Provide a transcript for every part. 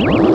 you.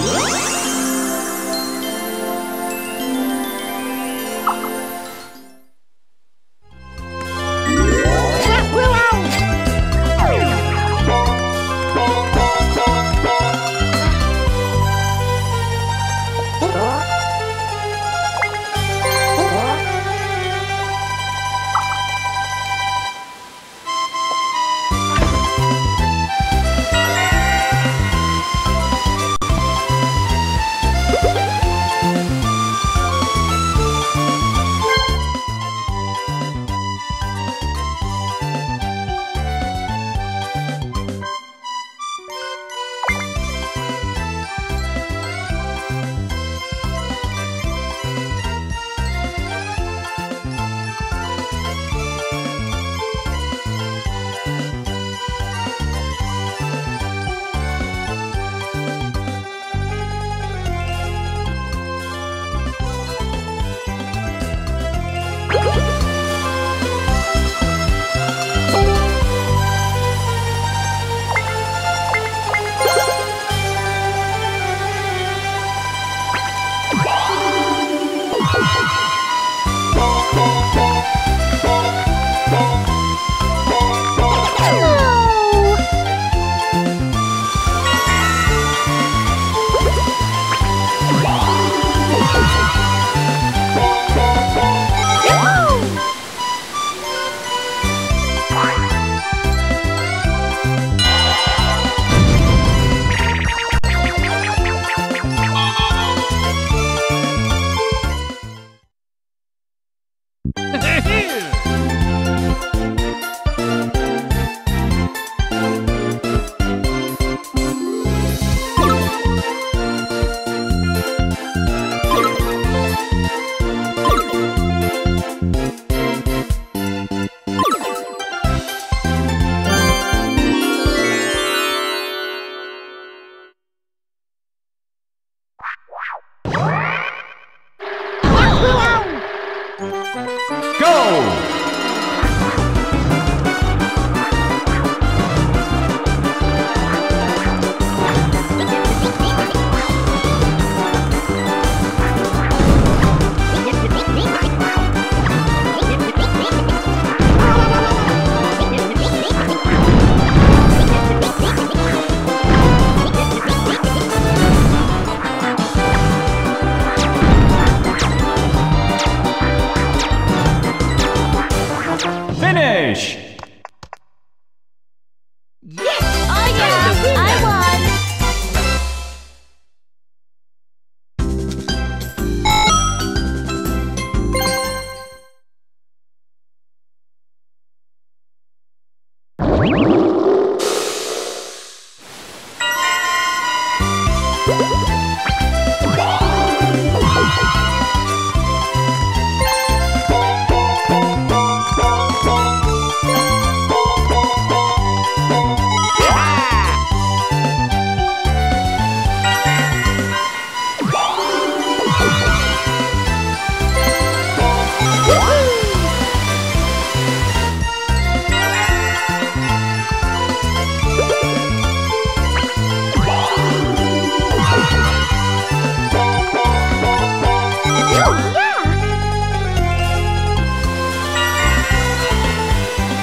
Whoa!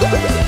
Woohoo!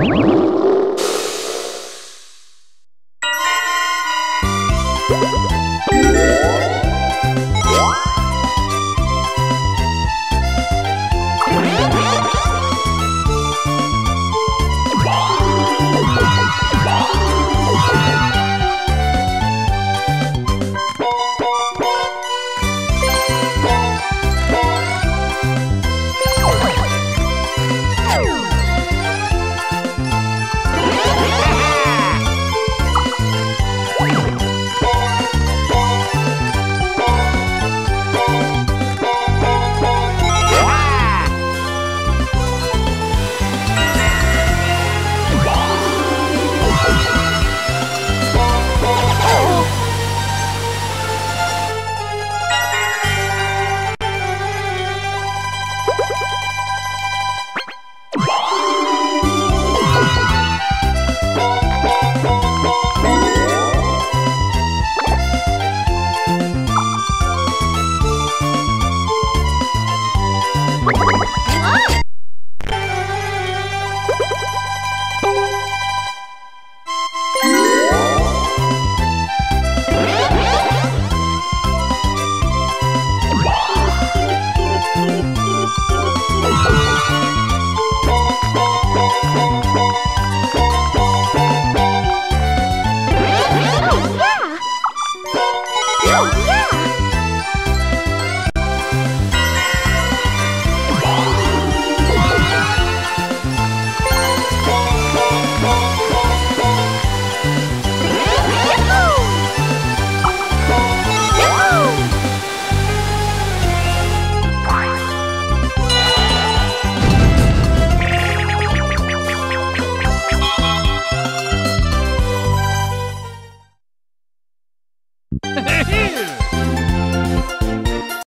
you